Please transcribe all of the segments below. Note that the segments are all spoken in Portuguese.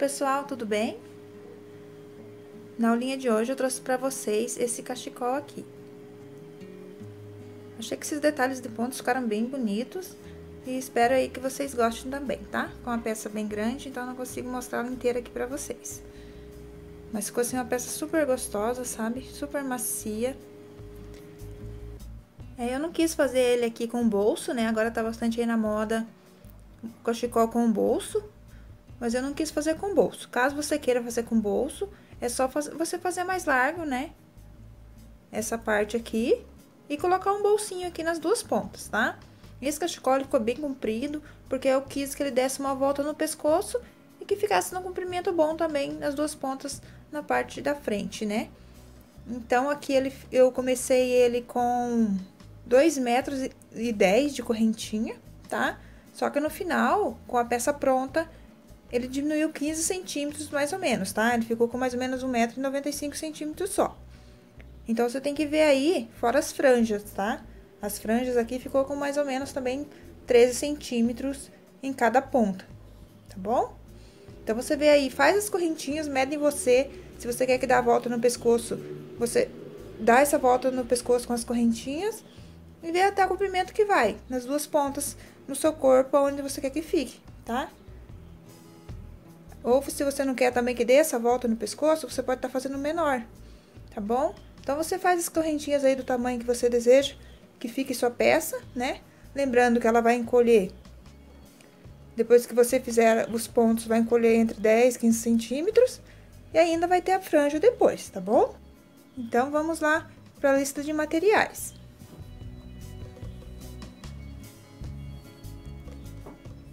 pessoal, tudo bem? Na aulinha de hoje eu trouxe para vocês esse cachecol aqui. Achei que esses detalhes de pontos ficaram bem bonitos e espero aí que vocês gostem também, tá? Com uma peça bem grande, então não consigo mostrar ela inteira aqui para vocês. Mas ficou assim uma peça super gostosa, sabe? Super macia. É, eu não quis fazer ele aqui com bolso, né? Agora tá bastante aí na moda cachecol com bolso mas eu não quis fazer com bolso. Caso você queira fazer com bolso, é só você fazer mais largo, né? Essa parte aqui e colocar um bolsinho aqui nas duas pontas, tá? Esse cachecol ficou bem comprido, porque eu quis que ele desse uma volta no pescoço e que ficasse no comprimento bom também nas duas pontas na parte da frente, né? Então, aqui ele, eu comecei ele com 2 metros e 10 de correntinha, tá? Só que no final, com a peça pronta, ele diminuiu 15 centímetros mais ou menos, tá? Ele ficou com mais ou menos 1,95m só. Então, você tem que ver aí, fora as franjas, tá? As franjas aqui ficou com mais ou menos também 13 centímetros em cada ponta, tá bom? Então, você vê aí, faz as correntinhas, mede em você. Se você quer que dê a volta no pescoço, você dá essa volta no pescoço com as correntinhas e vê até o comprimento que vai, nas duas pontas, no seu corpo, onde você quer que fique, tá? Ou se você não quer também que dê essa volta no pescoço, você pode estar tá fazendo menor, tá bom? Então, você faz as correntinhas aí do tamanho que você deseja, que fique sua peça, né? Lembrando que ela vai encolher, depois que você fizer os pontos, vai encolher entre 10 e 15 centímetros. E ainda vai ter a franja depois, tá bom? Então, vamos lá para a lista de materiais.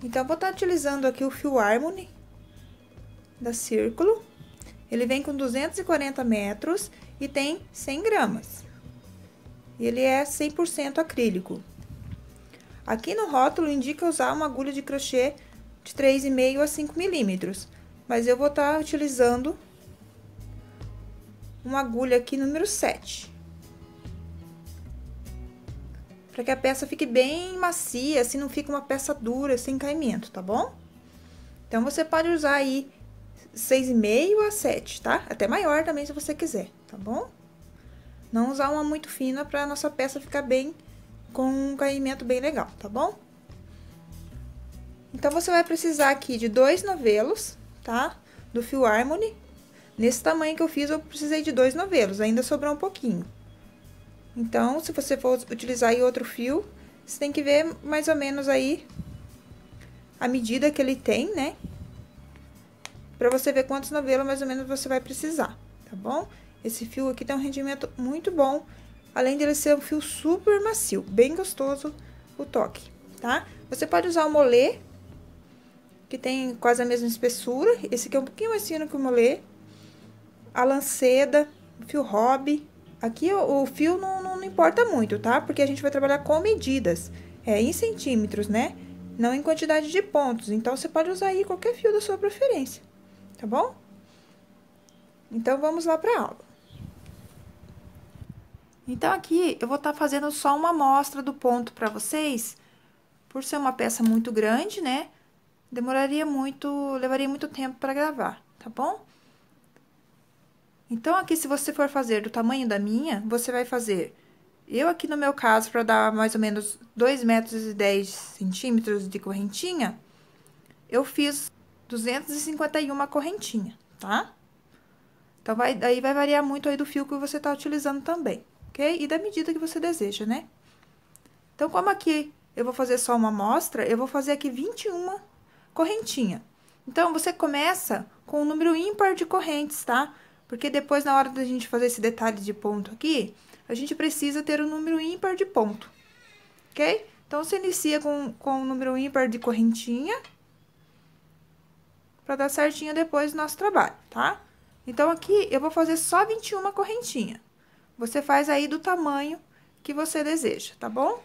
Então, vou estar tá utilizando aqui o fio Harmony, da Círculo. Ele vem com 240 metros e tem 100 gramas. Ele é 100% acrílico. Aqui no rótulo indica usar uma agulha de crochê de 3,5 a 5 milímetros, mas eu vou estar tá utilizando uma agulha aqui número 7. Para que a peça fique bem macia, assim não fica uma peça dura, sem caimento, tá bom? Então, você pode usar aí 6,5 a 7, tá? Até maior também se você quiser, tá bom? Não usar uma muito fina para nossa peça ficar bem com um caimento bem legal, tá bom? Então, você vai precisar aqui de dois novelos, tá? Do fio Harmony. Nesse tamanho que eu fiz, eu precisei de dois novelos, ainda sobrou um pouquinho. Então, se você for utilizar aí outro fio, você tem que ver mais ou menos aí a medida que ele tem, né? Para você ver quantos novelos mais ou menos você vai precisar, tá bom? Esse fio aqui tem um rendimento muito bom, além dele ser um fio super macio, bem gostoso o toque, tá? Você pode usar o molê, que tem quase a mesma espessura, esse aqui é um pouquinho mais fino que o molê, a lanceda, o fio hobby, aqui o, fio não, não, não importa muito, tá? Porque a gente vai trabalhar com medidas, é em centímetros, né? Não em quantidade de pontos, então você pode usar aí qualquer fio da sua preferência tá bom? Então, vamos lá para a aula. Então, aqui eu vou estar tá fazendo só uma amostra do ponto para vocês, por ser uma peça muito grande, né? Demoraria muito, levaria muito tempo para gravar, tá bom? Então, aqui, se você for fazer do tamanho da minha, você vai fazer... Eu aqui, no meu caso, para dar mais ou menos 2 metros e 10 centímetros de correntinha, eu fiz 251 correntinha, tá? Então, vai, daí vai variar muito aí do fio que você tá utilizando também, ok? E da medida que você deseja, né? Então, como aqui eu vou fazer só uma amostra, eu vou fazer aqui 21 correntinha. Então, você começa com o número ímpar de correntes, tá? Porque depois, na hora da gente fazer esse detalhe de ponto aqui, a gente precisa ter o número ímpar de ponto, ok? Então, você inicia com, com o número ímpar de correntinha para dar certinho depois do nosso trabalho, tá? Então, aqui eu vou fazer só 21 correntinha. Você faz aí do tamanho que você deseja, tá bom?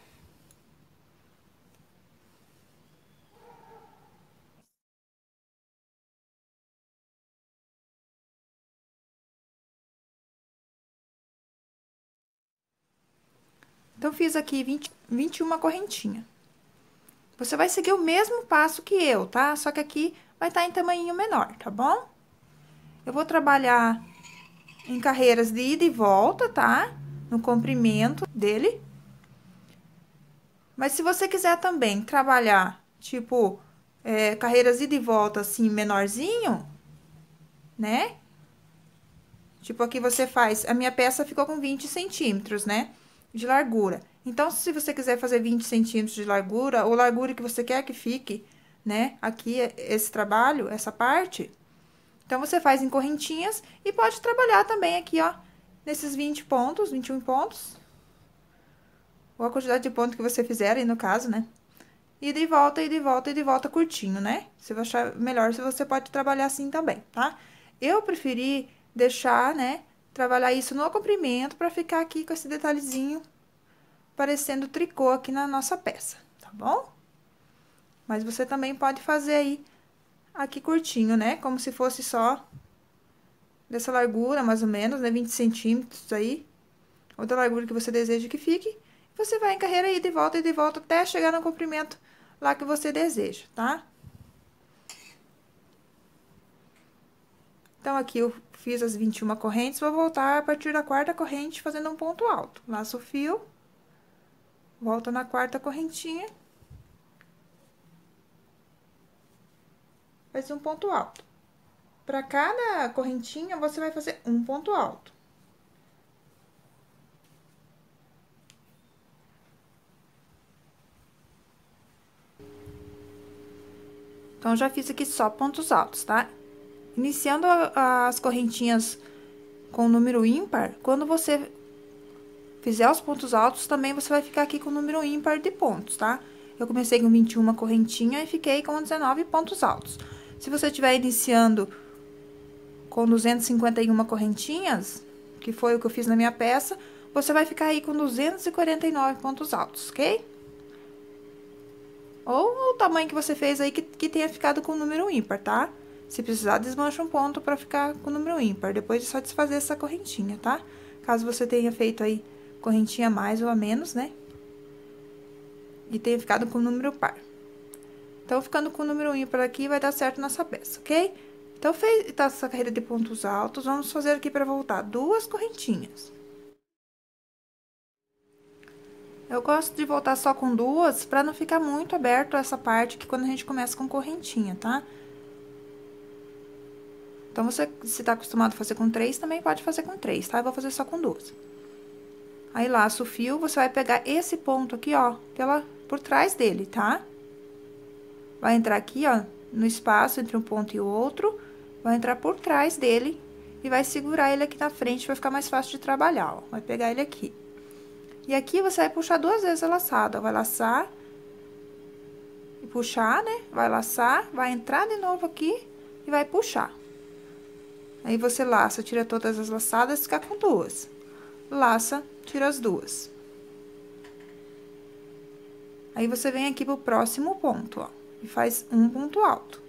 Então, fiz aqui 20, 21 correntinha. Você vai seguir o mesmo passo que eu, tá? Só que aqui vai estar tá em tamanho menor, tá bom? Eu vou trabalhar em carreiras de ida e volta, tá? No comprimento dele. Mas se você quiser também trabalhar, tipo, é, carreiras ida e volta assim, menorzinho, né? Tipo, aqui você faz... A minha peça ficou com 20 centímetros, né? De largura. Então, se você quiser fazer 20 centímetros de largura, ou largura que você quer que fique, né? Aqui, esse trabalho, essa parte. Então, você faz em correntinhas e pode trabalhar também aqui, ó. Nesses 20 pontos, 21 pontos. Ou a quantidade de pontos que você fizer aí, no caso, né? E de volta, e de volta, e de volta curtinho, né? Se você achar melhor, você pode trabalhar assim também, tá? Eu preferi deixar, né, trabalhar isso no comprimento para ficar aqui com esse detalhezinho parecendo tricô aqui na nossa peça, tá bom? Mas você também pode fazer aí aqui curtinho, né? Como se fosse só dessa largura, mais ou menos, né? 20 centímetros aí. Ou da largura que você deseja que fique. Você vai em carreira aí de volta e de volta até chegar no comprimento lá que você deseja, tá? Então, aqui eu fiz as 21 correntes, vou voltar a partir da quarta corrente fazendo um ponto alto. Laço o fio, volta na quarta correntinha. Faz um ponto alto. Para cada correntinha, você vai fazer um ponto alto. Então, já fiz aqui só pontos altos, tá? Iniciando as correntinhas com o número ímpar, quando você fizer os pontos altos, também você vai ficar aqui com o número ímpar de pontos, tá? Eu comecei com 21 correntinha e fiquei com 19 pontos altos. Se você estiver iniciando com 251 correntinhas, que foi o que eu fiz na minha peça, você vai ficar aí com 249 pontos altos, ok? Ou o tamanho que você fez aí que, que tenha ficado com o número ímpar, tá? Se precisar, desmancha um ponto para ficar com o número ímpar. Depois é só desfazer essa correntinha, tá? Caso você tenha feito aí correntinha a mais ou a menos, né? E tenha ficado com o número par. Então, ficando com o número ímpar aqui, vai dar certo nossa peça, ok? Então, fez tá essa carreira de pontos altos, vamos fazer aqui para voltar duas correntinhas. Eu gosto de voltar só com duas, para não ficar muito aberto essa parte que quando a gente começa com correntinha, tá? Então, você, se tá acostumado a fazer com três, também pode fazer com três, tá? Eu vou fazer só com duas. Aí, laço o fio, você vai pegar esse ponto aqui, ó, pela, por trás dele, tá? Vai entrar aqui, ó, no espaço entre um ponto e o outro, vai entrar por trás dele e vai segurar ele aqui na frente, vai ficar mais fácil de trabalhar, ó. Vai pegar ele aqui. E aqui, você vai puxar duas vezes a laçada, vai laçar e puxar, né? Vai laçar, vai entrar de novo aqui e vai puxar. Aí, você laça, tira todas as laçadas, fica com duas. Laça, tira as duas. Aí, você vem aqui pro próximo ponto, ó, e faz um ponto alto.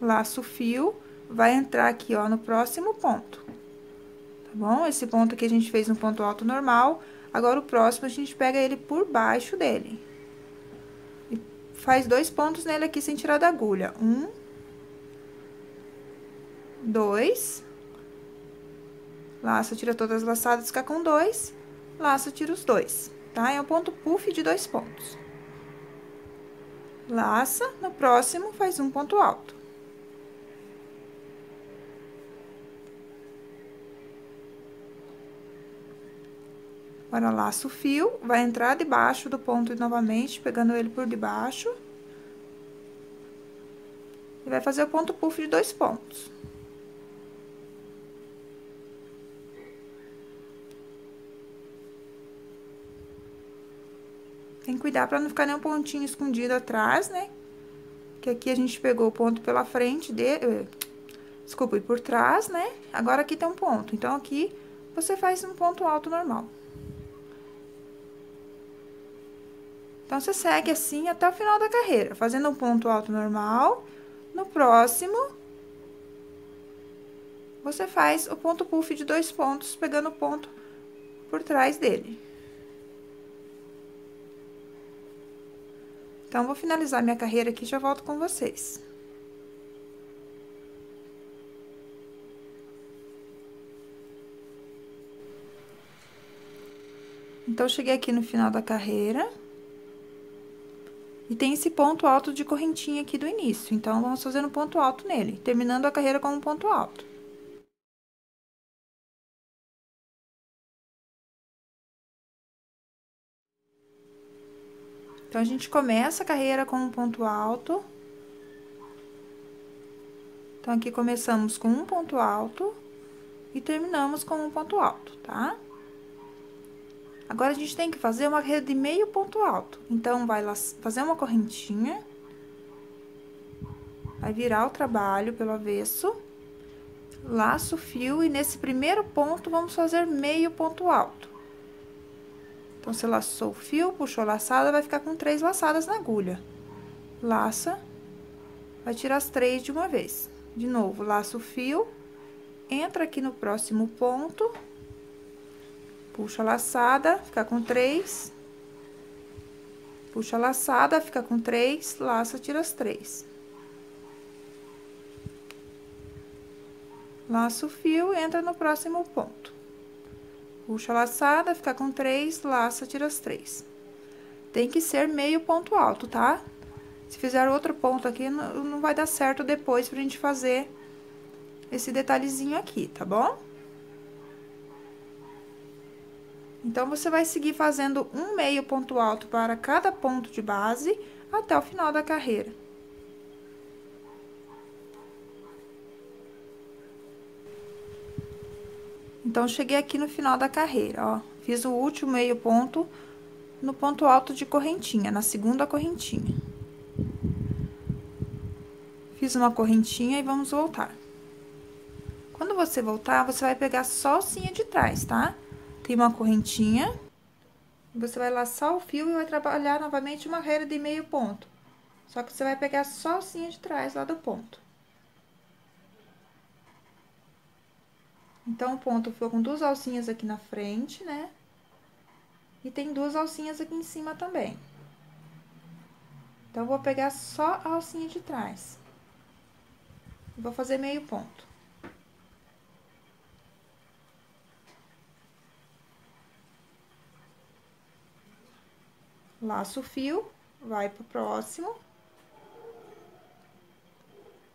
Laço o fio, vai entrar aqui, ó, no próximo ponto. Tá bom? Esse ponto aqui a gente fez um ponto alto normal, agora o próximo a gente pega ele por baixo dele faz dois pontos nele aqui sem tirar da agulha. Um, dois, laço, tira todas as laçadas, fica com dois, laço, tira os dois, tá? É um ponto puff de dois pontos. Laça, no próximo, faz um ponto alto. Agora, laço o fio, vai entrar debaixo do ponto novamente, pegando ele por debaixo. E vai fazer o ponto puff de dois pontos. Tem que cuidar pra não ficar nenhum pontinho escondido atrás, né? Que aqui a gente pegou o ponto pela frente dele... Eh, desculpa, por trás, né? Agora aqui tem um ponto. Então, aqui você faz um ponto alto normal. Então, você segue assim até o final da carreira, fazendo um ponto alto normal. No próximo, você faz o ponto puff de dois pontos, pegando o ponto por trás dele. Então, vou finalizar minha carreira aqui e já volto com vocês. Então, cheguei aqui no final da carreira. E tem esse ponto alto de correntinha aqui do início. Então, vamos fazer um ponto alto nele, terminando a carreira com um ponto alto. Então, a gente começa a carreira com um ponto alto. Então, aqui começamos com um ponto alto e terminamos com um ponto alto, tá? Agora, a gente tem que fazer uma rede de meio ponto alto. Então, vai fazer uma correntinha. Vai virar o trabalho pelo avesso. Laço o fio e nesse primeiro ponto, vamos fazer meio ponto alto. Então, você laçou o fio, puxou a laçada, vai ficar com três laçadas na agulha. Laça, vai tirar as três de uma vez. De novo, laça o fio, entra aqui no próximo ponto Puxa a laçada, fica com três. Puxa a laçada, fica com três, laça, tira as três. Laça o fio, entra no próximo ponto. Puxa a laçada, fica com três, laça, tira as três. Tem que ser meio ponto alto, tá? Se fizer outro ponto aqui, não, vai dar certo depois pra gente fazer esse detalhezinho aqui, tá bom? Então, você vai seguir fazendo um meio ponto alto para cada ponto de base até o final da carreira. Então, cheguei aqui no final da carreira, ó. Fiz o último meio ponto no ponto alto de correntinha, na segunda correntinha. Fiz uma correntinha e vamos voltar. Quando você voltar, você vai pegar só a alcinha de trás, tá? Tem uma correntinha. Você vai laçar o fio e vai trabalhar novamente uma rede de meio ponto. Só que você vai pegar só a alcinha de trás lá do ponto. Então, o ponto ficou com duas alcinhas aqui na frente, né? E tem duas alcinhas aqui em cima também. Então, vou pegar só a alcinha de trás. Vou fazer meio ponto. Laço o fio, vai pro próximo.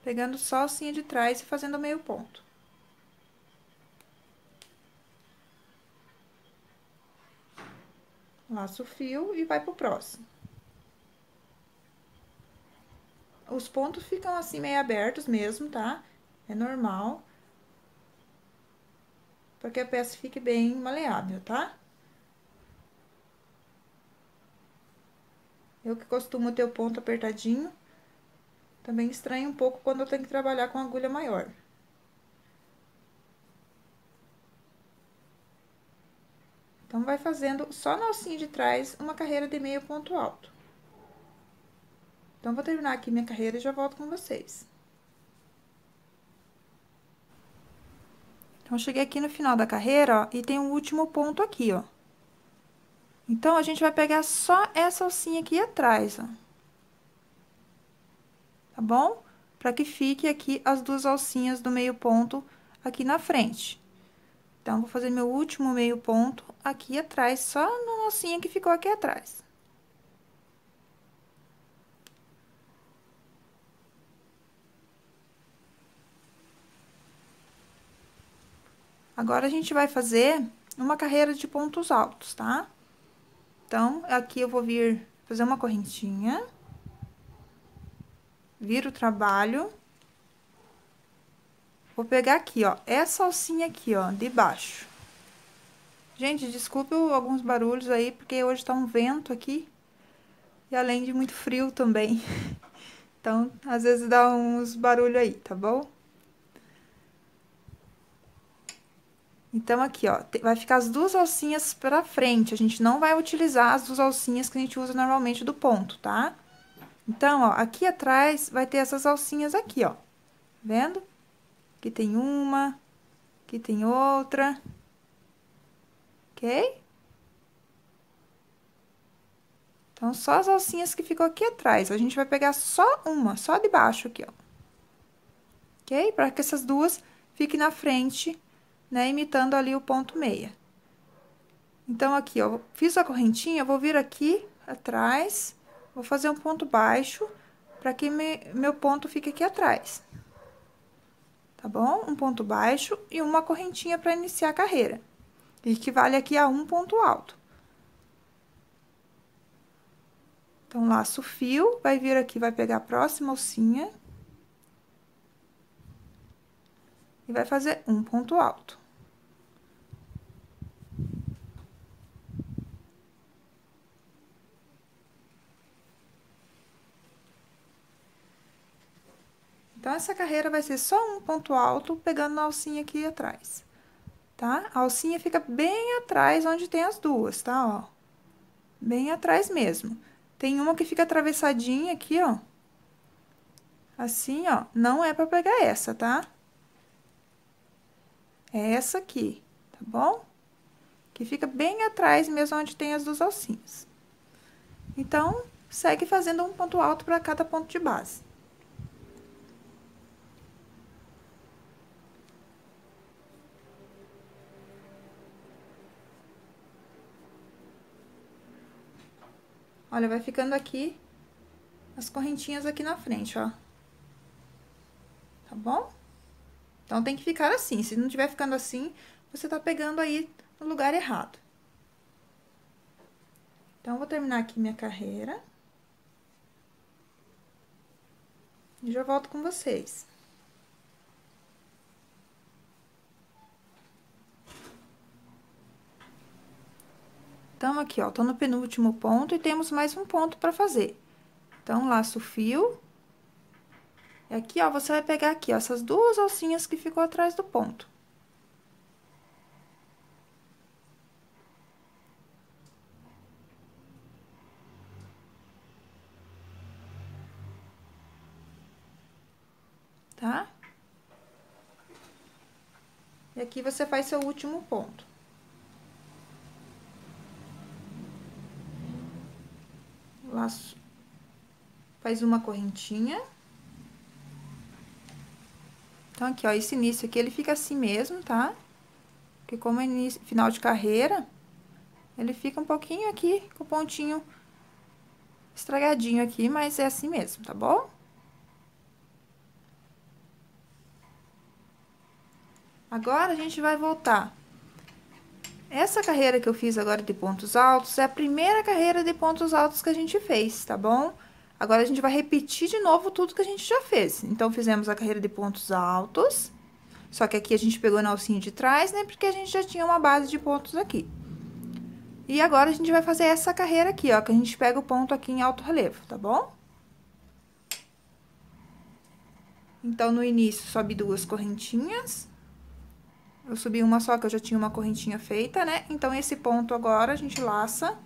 Pegando só a alcinha de trás e fazendo meio ponto. Laço o fio e vai pro próximo. Os pontos ficam assim meio abertos mesmo, tá? É normal. Porque a peça fique bem maleável, tá? Eu que costumo ter o ponto apertadinho, também estranho um pouco quando eu tenho que trabalhar com agulha maior. Então, vai fazendo só na alcinha de trás uma carreira de meio ponto alto. Então, vou terminar aqui minha carreira e já volto com vocês. Então, cheguei aqui no final da carreira, ó, e tem um último ponto aqui, ó. Então, a gente vai pegar só essa alcinha aqui atrás, ó. Tá bom? Pra que fique aqui as duas alcinhas do meio ponto aqui na frente. Então, vou fazer meu último meio ponto aqui atrás, só na alcinha que ficou aqui atrás. Agora, a gente vai fazer uma carreira de pontos altos, tá? Então, aqui eu vou vir fazer uma correntinha. Viro o trabalho. Vou pegar aqui, ó, essa alcinha aqui, ó, de baixo. Gente, desculpe alguns barulhos aí, porque hoje tá um vento aqui. E além de muito frio também. Então, às vezes dá uns barulhos aí, tá bom? Então, aqui, ó, vai ficar as duas alcinhas pra frente. A gente não vai utilizar as duas alcinhas que a gente usa normalmente do ponto, tá? Então, ó, aqui atrás vai ter essas alcinhas aqui, ó. Vendo? Aqui tem uma, aqui tem outra. Ok? Então, só as alcinhas que ficou aqui atrás. A gente vai pegar só uma, só de baixo aqui, ó. Ok? Para que essas duas fiquem na frente, né? Imitando ali o ponto meia. Então, aqui, ó, fiz a correntinha, vou vir aqui atrás, vou fazer um ponto baixo, para que me, meu ponto fique aqui atrás. Tá bom? Um ponto baixo e uma correntinha para iniciar a carreira. Equivale aqui a um ponto alto. Então, laço o fio, vai vir aqui, vai pegar a próxima alcinha. E vai fazer um ponto alto. Então, essa carreira vai ser só um ponto alto, pegando a alcinha aqui atrás, tá? A alcinha fica bem atrás, onde tem as duas, tá? Ó, bem atrás mesmo. Tem uma que fica atravessadinha aqui, ó. Assim, ó. Não é pra pegar essa, tá? É essa aqui, tá bom? Que fica bem atrás mesmo onde tem as duas alcinhas. Então, segue fazendo um ponto alto para cada ponto de base. Olha, vai ficando aqui as correntinhas aqui na frente, ó. Tá bom? Então, tem que ficar assim. Se não tiver ficando assim, você tá pegando aí no lugar errado. Então, vou terminar aqui minha carreira. E já volto com vocês. Então, aqui, ó, tô no penúltimo ponto e temos mais um ponto para fazer. Então, laço o fio. E aqui, ó, você vai pegar aqui, ó, essas duas alcinhas que ficou atrás do ponto. Tá? E aqui você faz seu último ponto. Laço, faz uma correntinha. Então, aqui, ó, esse início aqui, ele fica assim mesmo, tá? Porque como é início, final de carreira, ele fica um pouquinho aqui, com o pontinho estragadinho aqui, mas é assim mesmo, tá bom? Agora, a gente vai voltar essa carreira que eu fiz agora de pontos altos é a primeira carreira de pontos altos que a gente fez, tá bom? Agora, a gente vai repetir de novo tudo que a gente já fez. Então, fizemos a carreira de pontos altos, só que aqui a gente pegou na alcinha de trás, né? Porque a gente já tinha uma base de pontos aqui. E agora, a gente vai fazer essa carreira aqui, ó, que a gente pega o ponto aqui em alto relevo, tá bom? Então, no início, sobe duas correntinhas. Eu subi uma só, que eu já tinha uma correntinha feita, né? Então, esse ponto agora, a gente laça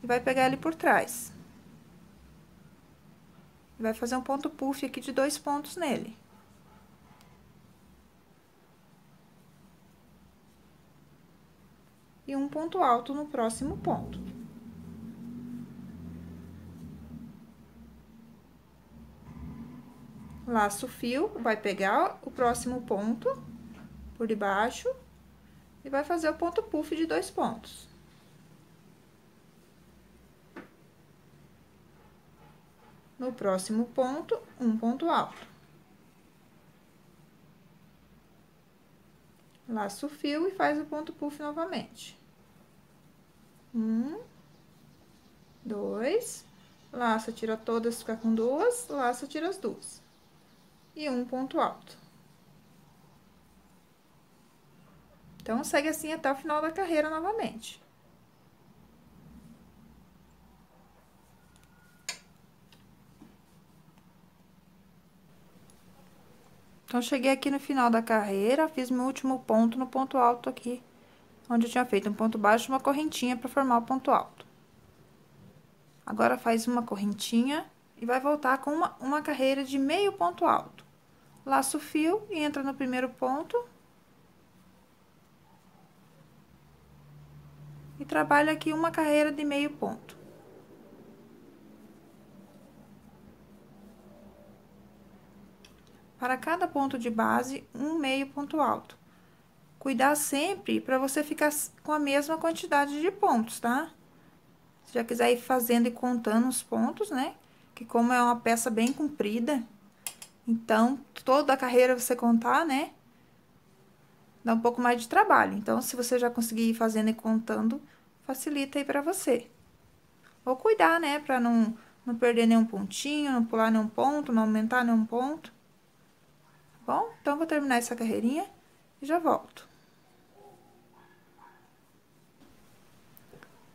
e vai pegar ele por trás. Vai fazer um ponto puff aqui de dois pontos nele. E um ponto alto no próximo ponto. Laço o fio, vai pegar o próximo ponto por debaixo e vai fazer o ponto puff de dois pontos. No próximo ponto, um ponto alto. Laço o fio e faz o ponto puff novamente. Um, dois, laça, tira todas, fica com duas, laça, tira as duas. E um ponto alto. Então, segue assim até o final da carreira novamente. Então, cheguei aqui no final da carreira, fiz meu último ponto no ponto alto aqui, onde eu tinha feito um ponto baixo e uma correntinha para formar o ponto alto. Agora, faz uma correntinha e vai voltar com uma, uma carreira de meio ponto alto. Laço o fio e entra no primeiro ponto e trabalho aqui uma carreira de meio ponto. Para cada ponto de base, um meio ponto alto. Cuidar sempre para você ficar com a mesma quantidade de pontos, tá? Se já quiser ir fazendo e contando os pontos, né? Que como é uma peça bem comprida, então, toda a carreira você contar, né? Dá um pouco mais de trabalho. Então, se você já conseguir ir fazendo e contando, facilita aí para você. Ou cuidar, né? Para não, não perder nenhum pontinho, não pular nenhum ponto, não aumentar nenhum ponto. Tá bom? Então, vou terminar essa carreirinha e já volto.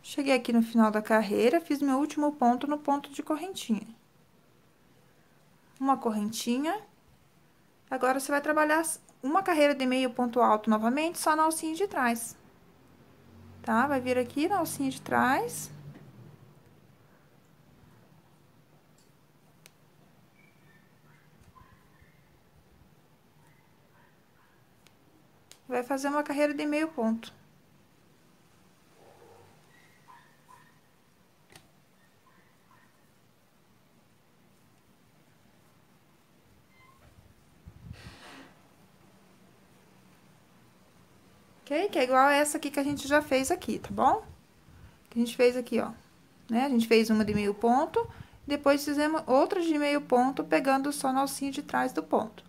Cheguei aqui no final da carreira, fiz meu último ponto no ponto de correntinha. Uma correntinha. Agora, você vai trabalhar uma carreira de meio ponto alto novamente, só na alcinha de trás. Tá? Vai vir aqui na alcinha de trás. vai fazer uma carreira de meio ponto. Ok? Que é igual a essa aqui que a gente já fez aqui, tá bom? Que a gente fez aqui, ó. Né? A gente fez uma de meio ponto, depois fizemos outra de meio ponto, pegando só no alcinho de trás do ponto.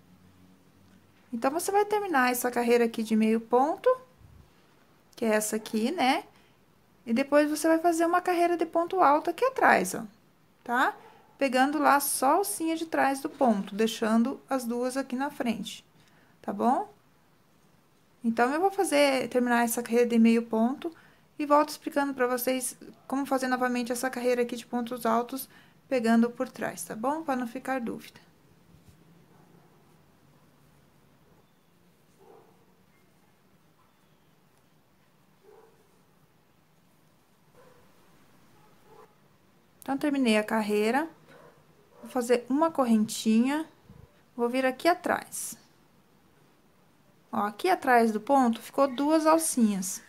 Então, você vai terminar essa carreira aqui de meio ponto, que é essa aqui, né? E depois, você vai fazer uma carreira de ponto alto aqui atrás, ó, tá? Pegando lá só a alcinha de trás do ponto, deixando as duas aqui na frente, tá bom? Então, eu vou fazer, terminar essa carreira de meio ponto e volto explicando pra vocês como fazer novamente essa carreira aqui de pontos altos, pegando por trás, tá bom? Para não ficar dúvida. Então, terminei a carreira, vou fazer uma correntinha, vou vir aqui atrás. Ó, aqui atrás do ponto ficou duas alcinhas.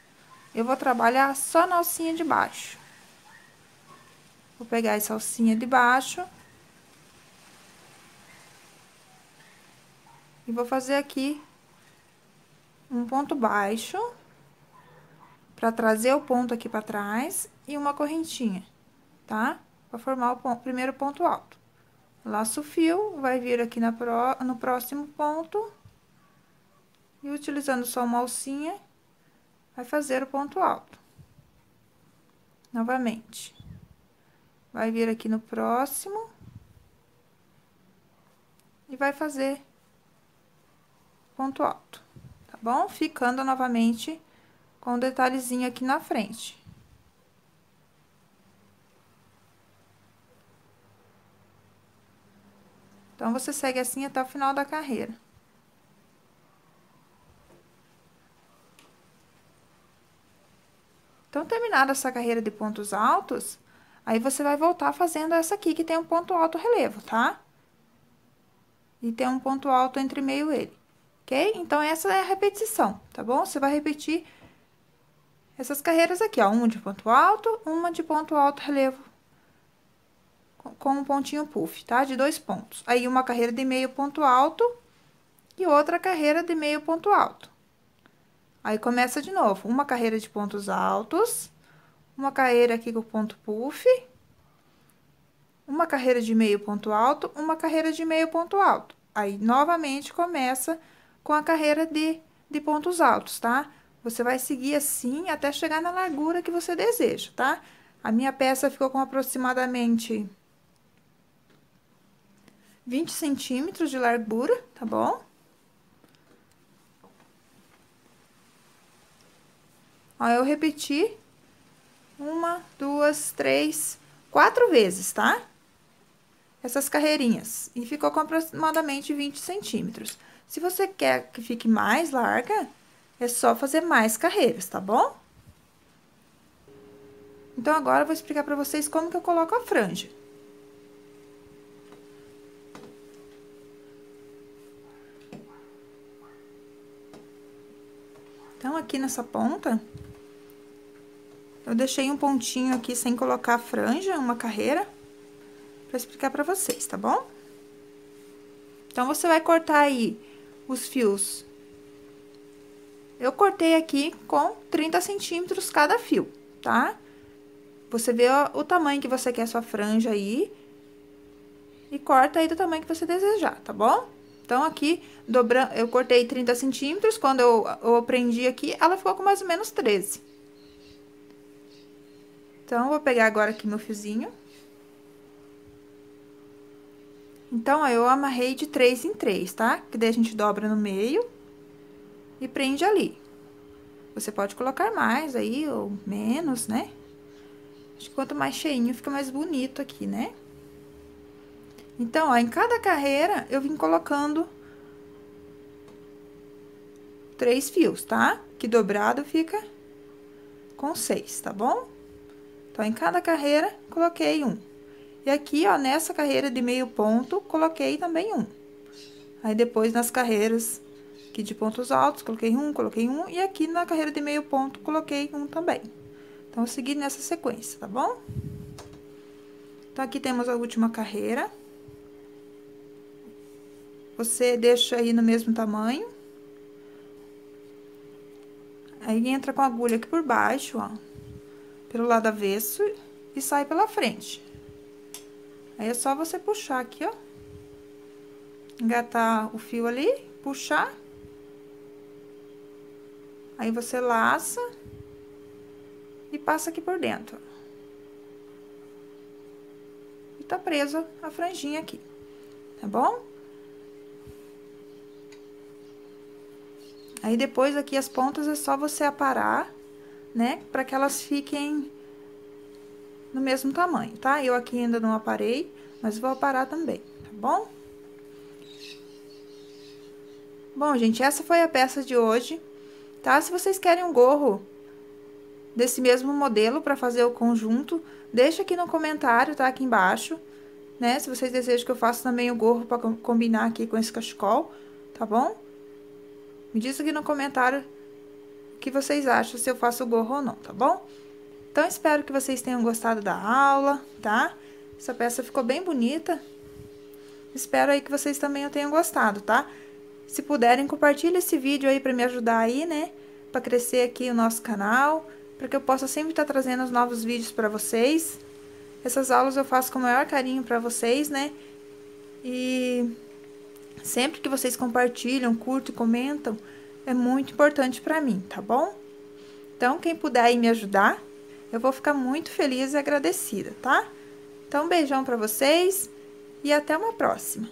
Eu vou trabalhar só na alcinha de baixo. Vou pegar essa alcinha de baixo. E vou fazer aqui um ponto baixo, para trazer o ponto aqui para trás, e uma correntinha, tá? para formar o ponto, primeiro ponto alto. Laço o fio, vai vir aqui na pro, no próximo ponto. E utilizando só uma alcinha, vai fazer o ponto alto. Novamente. Vai vir aqui no próximo. E vai fazer ponto alto, tá bom? Ficando novamente com um detalhezinho aqui na frente. Então, você segue assim até o final da carreira. Então, terminada essa carreira de pontos altos, aí você vai voltar fazendo essa aqui, que tem um ponto alto relevo, tá? E tem um ponto alto entre meio ele, ok? Então, essa é a repetição, tá bom? Você vai repetir essas carreiras aqui, ó. Uma de ponto alto, uma de ponto alto relevo com um pontinho puff, tá? De dois pontos. Aí, uma carreira de meio ponto alto e outra carreira de meio ponto alto. Aí, começa de novo, uma carreira de pontos altos, uma carreira aqui com ponto puff, uma carreira de meio ponto alto, uma carreira de meio ponto alto. Aí, novamente, começa com a carreira de, de pontos altos, tá? Você vai seguir assim até chegar na largura que você deseja, tá? A minha peça ficou com aproximadamente 20 centímetros de largura, tá bom? Ó, eu repeti uma, duas, três, quatro vezes, tá? Essas carreirinhas. E ficou com aproximadamente 20 centímetros. Se você quer que fique mais larga, é só fazer mais carreiras, tá bom? Então, agora eu vou explicar pra vocês como que eu coloco a franja. Então, aqui nessa ponta, eu deixei um pontinho aqui sem colocar franja, uma carreira, pra explicar pra vocês, tá bom? Então, você vai cortar aí os fios. Eu cortei aqui com 30 centímetros cada fio, tá? Você vê o, tamanho que você quer sua franja aí. E corta aí do tamanho que você desejar, tá bom? Então, aqui, dobrando, eu cortei 30 centímetros, quando eu, eu prendi aqui, ela ficou com mais ou menos 13. Então, vou pegar agora aqui meu fiozinho. Então, ó, eu amarrei de três em três, tá? Que daí a gente dobra no meio e prende ali. Você pode colocar mais aí ou menos, né? Acho que quanto mais cheinho, fica mais bonito aqui, né? Então, ó, em cada carreira, eu vim colocando três fios, tá? Que dobrado fica com seis, tá bom? Então, em cada carreira, coloquei um. E aqui, ó, nessa carreira de meio ponto, coloquei também um. Aí, depois, nas carreiras aqui de pontos altos, coloquei um, coloquei um. E aqui, na carreira de meio ponto, coloquei um também. Então, eu segui nessa sequência, tá bom? Então, aqui temos a última carreira. Você deixa aí no mesmo tamanho. Aí, entra com a agulha aqui por baixo, ó. Pelo lado avesso e sai pela frente. Aí, é só você puxar aqui, ó. Engatar o fio ali, puxar. Aí, você laça e passa aqui por dentro. E tá presa a franjinha aqui, tá bom? Aí, depois, aqui as pontas é só você aparar, né? Pra que elas fiquem no mesmo tamanho, tá? Eu aqui ainda não aparei, mas vou aparar também, tá bom? Bom, gente, essa foi a peça de hoje, tá? Se vocês querem um gorro desse mesmo modelo para fazer o conjunto, deixa aqui no comentário, tá? Aqui embaixo, né? Se vocês desejam que eu faça também o gorro para combinar aqui com esse cachecol, tá bom? Me diz aqui no comentário que vocês acham, se eu faço gorro ou não, tá bom? Então, espero que vocês tenham gostado da aula, tá? Essa peça ficou bem bonita. Espero aí que vocês também tenham gostado, tá? Se puderem, compartilhe esse vídeo aí para me ajudar aí, né? Para crescer aqui o nosso canal, para que eu possa sempre estar tá trazendo os novos vídeos para vocês. Essas aulas eu faço com o maior carinho para vocês, né? E Sempre que vocês compartilham, curtem, comentam, é muito importante para mim, tá bom? Então, quem puder aí me ajudar, eu vou ficar muito feliz e agradecida, tá? Então, um beijão para vocês e até uma próxima.